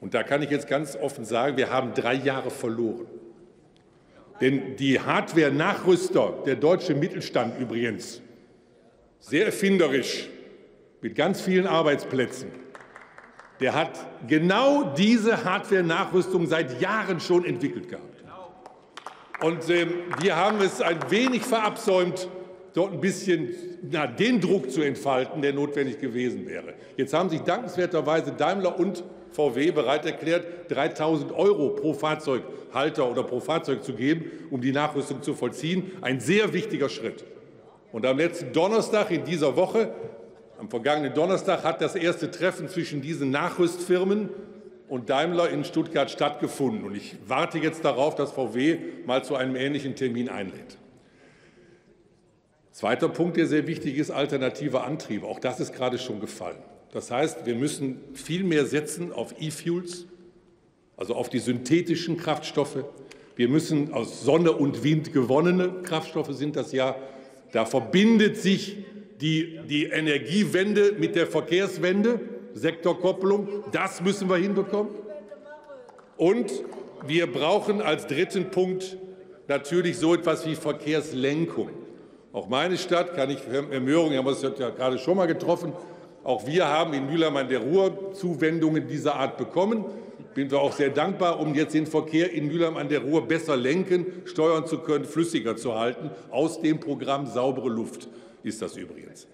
Und da kann ich jetzt ganz offen sagen, wir haben drei Jahre verloren. Denn die Hardware-Nachrüster, der deutsche Mittelstand übrigens, sehr erfinderisch, mit ganz vielen Arbeitsplätzen, der hat genau diese Hardware-Nachrüstung seit Jahren schon entwickelt gehabt. Und äh, wir haben es ein wenig verabsäumt, dort ein bisschen na, den Druck zu entfalten, der notwendig gewesen wäre. Jetzt haben sich dankenswerterweise Daimler und VW bereit erklärt, 3.000 Euro pro Fahrzeughalter oder pro Fahrzeug zu geben, um die Nachrüstung zu vollziehen. Ein sehr wichtiger Schritt. Und am letzten Donnerstag in dieser Woche, am vergangenen Donnerstag, hat das erste Treffen zwischen diesen Nachrüstfirmen und Daimler in Stuttgart stattgefunden. Und ich warte jetzt darauf, dass VW mal zu einem ähnlichen Termin einlädt. Zweiter Punkt, der sehr wichtig ist, alternative Antriebe. Auch das ist gerade schon gefallen. Das heißt, wir müssen viel mehr setzen auf E-Fuels, also auf die synthetischen Kraftstoffe. Wir müssen aus Sonne und Wind gewonnene Kraftstoffe sind das ja. Da verbindet sich die, die Energiewende mit der Verkehrswende, Sektorkopplung. Das müssen wir hinbekommen. Und wir brauchen als dritten Punkt natürlich so etwas wie Verkehrslenkung. Auch meine Stadt, kann ich Herr Möhring, haben wir es ja gerade schon mal getroffen, auch wir haben in Mülheim an der Ruhr Zuwendungen dieser Art bekommen. Bin auch sehr dankbar, um jetzt den Verkehr in Mülheim an der Ruhr besser lenken, steuern zu können, flüssiger zu halten. Aus dem Programm Saubere Luft ist das übrigens.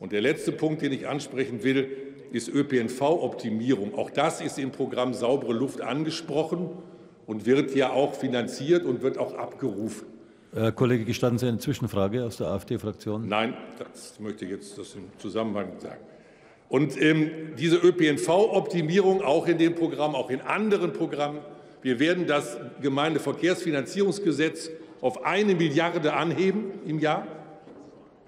Und der letzte Punkt, den ich ansprechen will, ist ÖPNV-Optimierung. Auch das ist im Programm Saubere Luft angesprochen und wird ja auch finanziert und wird auch abgerufen. Herr Kollege, gestatten Sie eine Zwischenfrage aus der AfD-Fraktion? Nein, das möchte ich jetzt das im Zusammenhang sagen. Und ähm, diese ÖPNV-Optimierung auch in dem Programm, auch in anderen Programmen. Wir werden das Gemeindeverkehrsfinanzierungsgesetz auf eine Milliarde anheben im Jahr.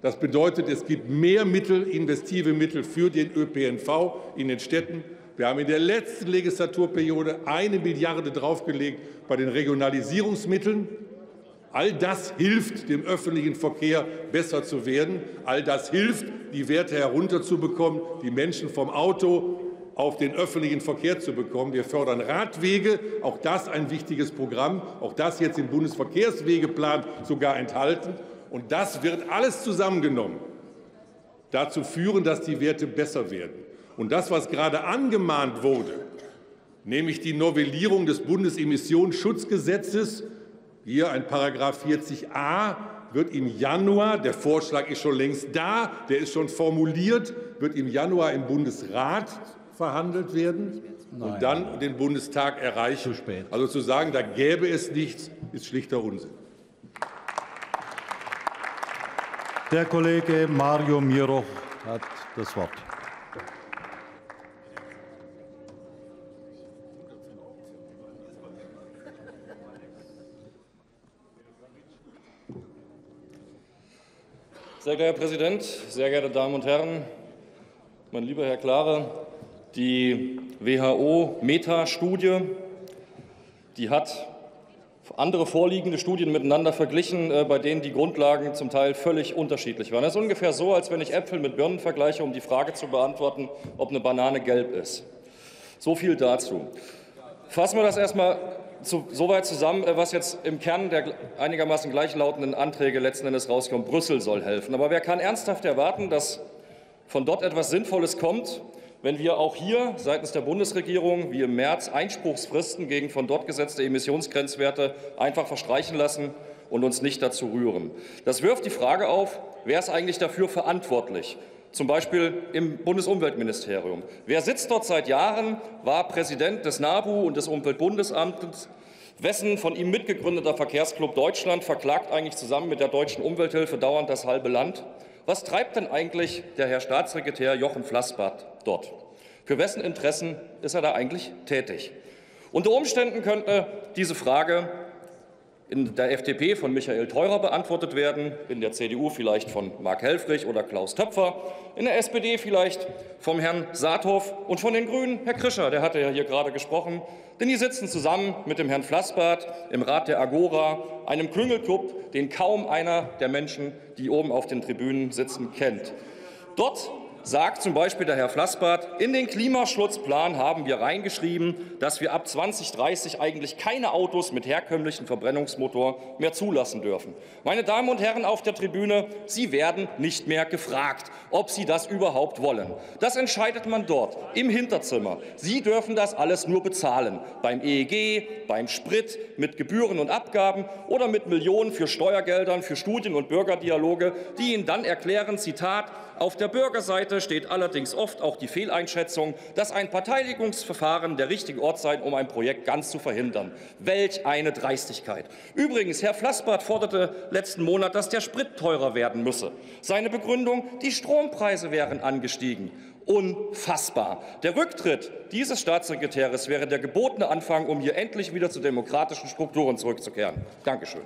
Das bedeutet, es gibt mehr Mittel, investive Mittel für den ÖPNV in den Städten. Wir haben in der letzten Legislaturperiode eine Milliarde draufgelegt bei den Regionalisierungsmitteln. All das hilft, dem öffentlichen Verkehr besser zu werden. All das hilft, die Werte herunterzubekommen, die Menschen vom Auto auf den öffentlichen Verkehr zu bekommen. Wir fördern Radwege, auch das ein wichtiges Programm, auch das jetzt im Bundesverkehrswegeplan sogar enthalten. Und das wird alles zusammengenommen dazu führen, dass die Werte besser werden. Und das, was gerade angemahnt wurde, nämlich die Novellierung des Bundesemissionsschutzgesetzes, hier ein Paragraph 40a wird im Januar, der Vorschlag ist schon längst da, der ist schon formuliert, wird im Januar im Bundesrat verhandelt werden Nein. und dann den Bundestag erreichen. Zu spät. Also zu sagen, da gäbe es nichts, ist schlichter Unsinn. Der Kollege Mario Miroch hat das Wort. Sehr geehrter Herr Präsident, sehr geehrte Damen und Herren, mein lieber Herr Klare, die WHO-Meta-Studie, die hat andere vorliegende Studien miteinander verglichen, äh, bei denen die Grundlagen zum Teil völlig unterschiedlich waren. Das ist ungefähr so, als wenn ich Äpfel mit Birnen vergleiche, um die Frage zu beantworten, ob eine Banane gelb ist. So viel dazu. Fassen wir das erstmal zu, soweit zusammen, äh, was jetzt im Kern der einigermaßen gleichlautenden Anträge letzten Endes rauskommt. Brüssel soll helfen. Aber wer kann ernsthaft erwarten, dass von dort etwas Sinnvolles kommt, wenn wir auch hier seitens der Bundesregierung wie im März Einspruchsfristen gegen von dort gesetzte Emissionsgrenzwerte einfach verstreichen lassen und uns nicht dazu rühren? Das wirft die Frage auf, wer ist eigentlich dafür verantwortlich? Zum Beispiel im Bundesumweltministerium. Wer sitzt dort seit Jahren, war Präsident des NABU und des Umweltbundesamtes. Wessen von ihm mitgegründeter Verkehrsclub Deutschland verklagt eigentlich zusammen mit der deutschen Umwelthilfe dauernd das halbe Land? Was treibt denn eigentlich der Herr Staatssekretär Jochen Flassbart dort? Für wessen Interessen ist er da eigentlich tätig? Unter Umständen könnte diese Frage in der FDP von Michael Theurer beantwortet werden, in der CDU vielleicht von Mark Helfrich oder Klaus Töpfer, in der SPD vielleicht vom Herrn Saathoff und von den Grünen Herr Krischer, der hatte ja hier gerade gesprochen, denn die sitzen zusammen mit dem Herrn Flassbart im Rat der Agora, einem Klüngelclub, den kaum einer der Menschen, die oben auf den Tribünen sitzen, kennt. Dort sagt zum Beispiel der Herr Flassbart, in den Klimaschutzplan haben wir reingeschrieben, dass wir ab 2030 eigentlich keine Autos mit herkömmlichen Verbrennungsmotor mehr zulassen dürfen. Meine Damen und Herren auf der Tribüne, Sie werden nicht mehr gefragt, ob Sie das überhaupt wollen. Das entscheidet man dort im Hinterzimmer. Sie dürfen das alles nur bezahlen. Beim EEG, beim Sprit, mit Gebühren und Abgaben oder mit Millionen für Steuergeldern, für Studien und Bürgerdialoge, die Ihnen dann erklären, Zitat, auf der Bürgerseite steht allerdings oft auch die Fehleinschätzung, dass ein Parteiligungsverfahren der richtige Ort sei, um ein Projekt ganz zu verhindern. Welch eine Dreistigkeit. Übrigens, Herr Flassbart forderte letzten Monat, dass der Sprit teurer werden müsse. Seine Begründung, die Strompreise wären angestiegen. Unfassbar. Der Rücktritt dieses Staatssekretärs wäre der gebotene Anfang, um hier endlich wieder zu demokratischen Strukturen zurückzukehren. Dankeschön.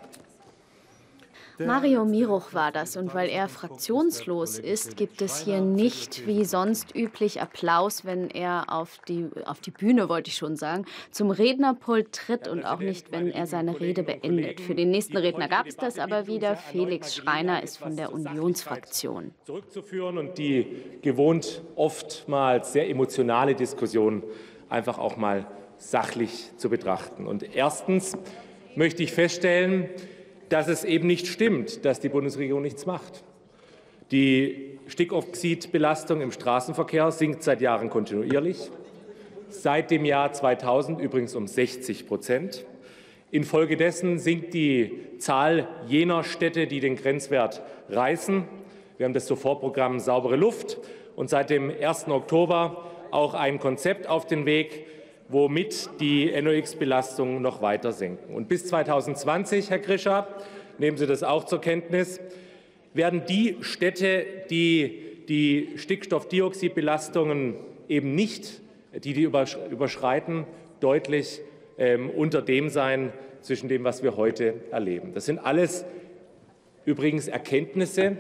Mario Miruch war das und weil er fraktionslos ist, gibt es hier nicht wie sonst üblich Applaus, wenn er auf die, auf die Bühne, wollte ich schon sagen, zum Rednerpult tritt und auch nicht, wenn er seine Rede beendet. Für den nächsten Redner gab es das aber wieder. Felix Schreiner ist von der Unionsfraktion. Zurückzuführen und die gewohnt oftmals sehr emotionale Diskussion einfach auch mal sachlich zu betrachten. Und erstens möchte ich feststellen, dass es eben nicht stimmt, dass die Bundesregierung nichts macht. Die Stickoxidbelastung im Straßenverkehr sinkt seit Jahren kontinuierlich, seit dem Jahr 2000 übrigens um 60 Prozent. Infolgedessen sinkt die Zahl jener Städte, die den Grenzwert reißen. Wir haben das Sofortprogramm Saubere Luft und seit dem 1. Oktober auch ein Konzept auf den Weg, womit die NOx-Belastungen noch weiter senken. Und bis 2020, Herr Grischer, nehmen Sie das auch zur Kenntnis, werden die Städte, die die Stickstoffdioxidbelastungen eben nicht, die die überschreiten, deutlich ähm, unter dem sein zwischen dem, was wir heute erleben. Das sind alles übrigens Erkenntnisse,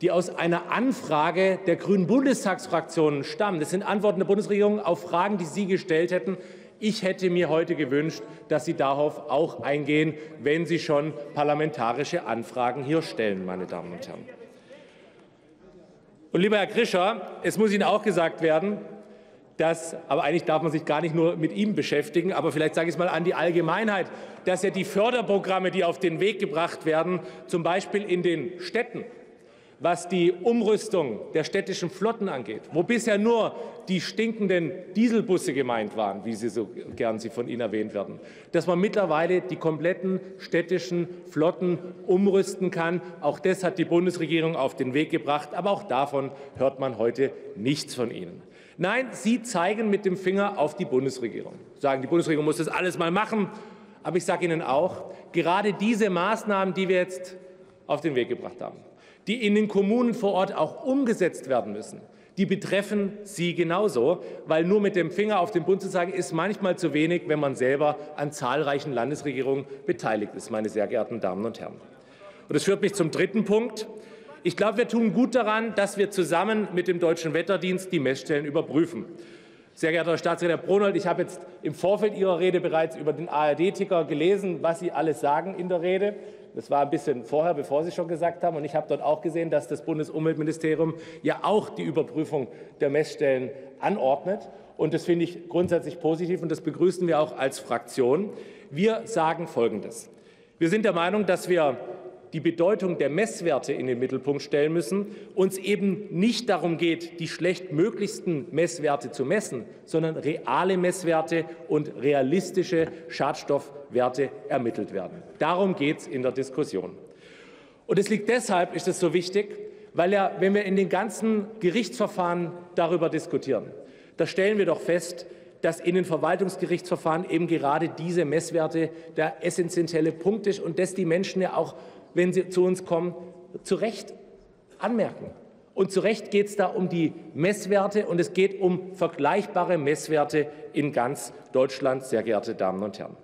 die aus einer Anfrage der Grünen Bundestagsfraktion stammen. Das sind Antworten der Bundesregierung auf Fragen, die Sie gestellt hätten. Ich hätte mir heute gewünscht, dass Sie darauf auch eingehen, wenn Sie schon parlamentarische Anfragen hier stellen, meine Damen und Herren. Und lieber Herr Grischer, es muss Ihnen auch gesagt werden, dass, aber eigentlich darf man sich gar nicht nur mit ihm beschäftigen, aber vielleicht sage ich es mal an die Allgemeinheit, dass ja die Förderprogramme, die auf den Weg gebracht werden, zum Beispiel in den Städten, was die Umrüstung der städtischen Flotten angeht, wo bisher nur die stinkenden Dieselbusse gemeint waren, wie sie so gern sie von Ihnen erwähnt werden, dass man mittlerweile die kompletten städtischen Flotten umrüsten kann. Auch das hat die Bundesregierung auf den Weg gebracht, aber auch davon hört man heute nichts von Ihnen. Nein, Sie zeigen mit dem Finger auf die Bundesregierung, sagen, die Bundesregierung muss das alles mal machen. Aber ich sage Ihnen auch, gerade diese Maßnahmen, die wir jetzt auf den Weg gebracht haben, die in den Kommunen vor Ort auch umgesetzt werden müssen, die betreffen Sie genauso, weil nur mit dem Finger auf den Bund zu sagen, ist manchmal zu wenig, wenn man selber an zahlreichen Landesregierungen beteiligt ist, meine sehr geehrten Damen und Herren. Und das führt mich zum dritten Punkt. Ich glaube, wir tun gut daran, dass wir zusammen mit dem Deutschen Wetterdienst die Messstellen überprüfen. Sehr geehrter Herr Staatssekretär Bronold, ich habe jetzt im Vorfeld Ihrer Rede bereits über den ARD-Ticker gelesen, was Sie alles sagen in der Rede. Das war ein bisschen vorher, bevor Sie schon gesagt haben. Und ich habe dort auch gesehen, dass das Bundesumweltministerium ja auch die Überprüfung der Messstellen anordnet. Und das finde ich grundsätzlich positiv und das begrüßen wir auch als Fraktion. Wir sagen Folgendes. Wir sind der Meinung, dass wir die Bedeutung der Messwerte in den Mittelpunkt stellen müssen, uns eben nicht darum geht, die schlechtmöglichsten Messwerte zu messen, sondern reale Messwerte und realistische Schadstoffwerte ermittelt werden. Darum geht es in der Diskussion. Und es liegt deshalb, ist es so wichtig, weil ja, wenn wir in den ganzen Gerichtsverfahren darüber diskutieren, da stellen wir doch fest, dass in den Verwaltungsgerichtsverfahren eben gerade diese Messwerte der essentielle Punkt ist und dass die Menschen ja auch wenn sie zu uns kommen, zu Recht anmerken. Und zu Recht geht es da um die Messwerte und es geht um vergleichbare Messwerte in ganz Deutschland, sehr geehrte Damen und Herren.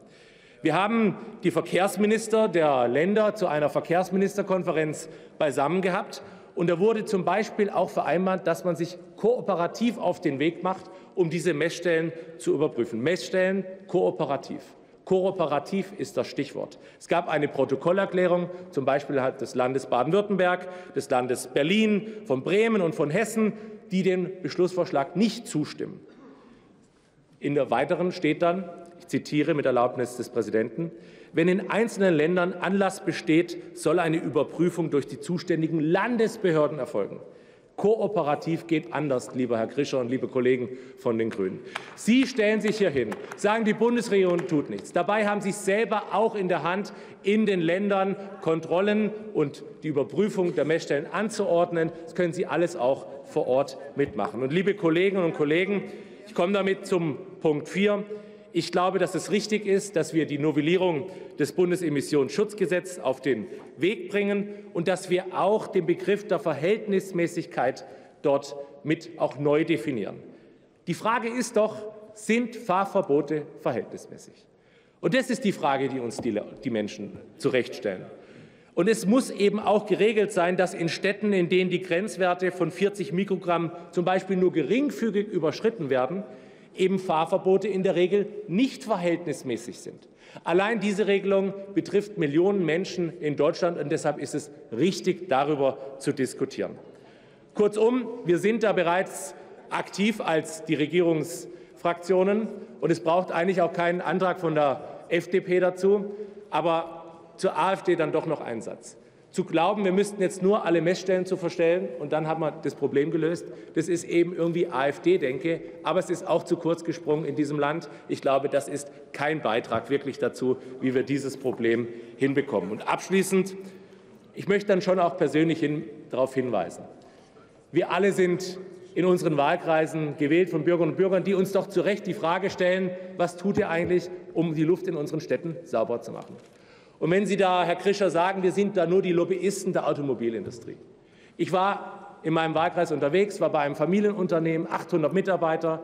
Wir haben die Verkehrsminister der Länder zu einer Verkehrsministerkonferenz beisammen gehabt. Und da wurde zum Beispiel auch vereinbart, dass man sich kooperativ auf den Weg macht, um diese Messstellen zu überprüfen. Messstellen kooperativ. Kooperativ ist das Stichwort. Es gab eine Protokollerklärung, zum Beispiel des Landes Baden-Württemberg, des Landes Berlin, von Bremen und von Hessen, die dem Beschlussvorschlag nicht zustimmen. In der weiteren steht dann, ich zitiere mit Erlaubnis des Präsidenten, wenn in einzelnen Ländern Anlass besteht, soll eine Überprüfung durch die zuständigen Landesbehörden erfolgen. Kooperativ geht anders, lieber Herr Krischer und liebe Kollegen von den Grünen. Sie stellen sich hier hin, sagen, die Bundesregierung tut nichts. Dabei haben Sie selber auch in der Hand, in den Ländern Kontrollen und die Überprüfung der Messstellen anzuordnen. Das können Sie alles auch vor Ort mitmachen. Und liebe Kolleginnen und Kollegen, ich komme damit zum Punkt 4. Ich glaube, dass es richtig ist, dass wir die Novellierung des Bundesemissionsschutzgesetzes auf den Weg bringen und dass wir auch den Begriff der Verhältnismäßigkeit dort mit auch neu definieren. Die Frage ist doch, sind Fahrverbote verhältnismäßig? Und das ist die Frage, die uns die, die Menschen zurechtstellen. Und es muss eben auch geregelt sein, dass in Städten, in denen die Grenzwerte von 40 Mikrogramm zum Beispiel nur geringfügig überschritten werden, eben Fahrverbote in der Regel nicht verhältnismäßig sind. Allein diese Regelung betrifft Millionen Menschen in Deutschland, und deshalb ist es richtig, darüber zu diskutieren. Kurzum, wir sind da bereits aktiv als die Regierungsfraktionen, und es braucht eigentlich auch keinen Antrag von der FDP dazu. Aber zur AfD dann doch noch ein Satz zu glauben, wir müssten jetzt nur alle Messstellen zu verstellen und dann haben wir das Problem gelöst, das ist eben irgendwie AfD-Denke. Aber es ist auch zu kurz gesprungen in diesem Land. Ich glaube, das ist kein Beitrag wirklich dazu, wie wir dieses Problem hinbekommen. Und abschließend, ich möchte dann schon auch persönlich hin, darauf hinweisen. Wir alle sind in unseren Wahlkreisen gewählt von Bürgerinnen und Bürgern, die uns doch zu Recht die Frage stellen, was tut ihr eigentlich, um die Luft in unseren Städten sauber zu machen? Und wenn Sie da, Herr Krischer, sagen, wir sind da nur die Lobbyisten der Automobilindustrie. Ich war in meinem Wahlkreis unterwegs, war bei einem Familienunternehmen, 800 Mitarbeiter,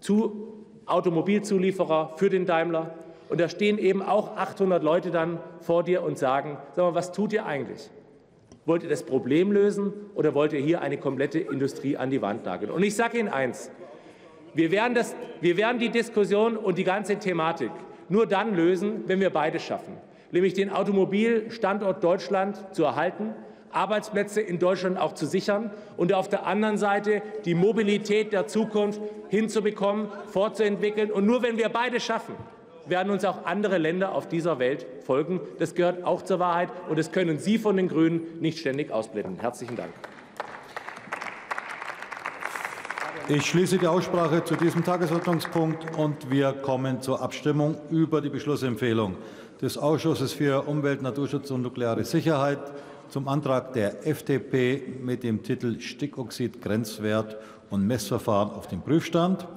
zu Automobilzulieferer für den Daimler. Und da stehen eben auch 800 Leute dann vor dir und sagen, sag mal, was tut ihr eigentlich? Wollt ihr das Problem lösen oder wollt ihr hier eine komplette Industrie an die Wand nageln? Und ich sage Ihnen eins, wir werden, das, wir werden die Diskussion und die ganze Thematik nur dann lösen, wenn wir beide schaffen nämlich den Automobilstandort Deutschland zu erhalten, Arbeitsplätze in Deutschland auch zu sichern und auf der anderen Seite die Mobilität der Zukunft hinzubekommen, fortzuentwickeln. Und nur wenn wir beide schaffen, werden uns auch andere Länder auf dieser Welt folgen. Das gehört auch zur Wahrheit, und das können Sie von den Grünen nicht ständig ausblenden. Herzlichen Dank. Ich schließe die Aussprache zu diesem Tagesordnungspunkt, und wir kommen zur Abstimmung über die Beschlussempfehlung des Ausschusses für Umwelt, Naturschutz und nukleare Sicherheit zum Antrag der FDP mit dem Titel Stickoxid-Grenzwert und Messverfahren auf dem Prüfstand.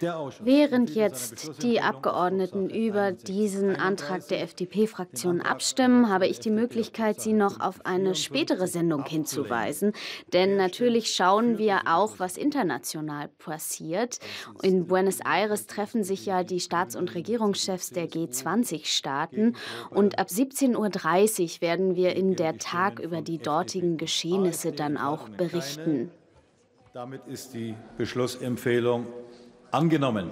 Während jetzt die Abgeordneten über diesen Antrag der FDP-Fraktion abstimmen, habe ich die Möglichkeit, Sie noch auf eine spätere Sendung hinzuweisen. Denn natürlich schauen wir auch, was international passiert. In Buenos Aires treffen sich ja die Staats- und Regierungschefs der G20-Staaten. Und ab 17.30 Uhr werden wir in der Tag über die dortigen Geschehnisse dann auch berichten. Damit ist die Beschlussempfehlung angenommen.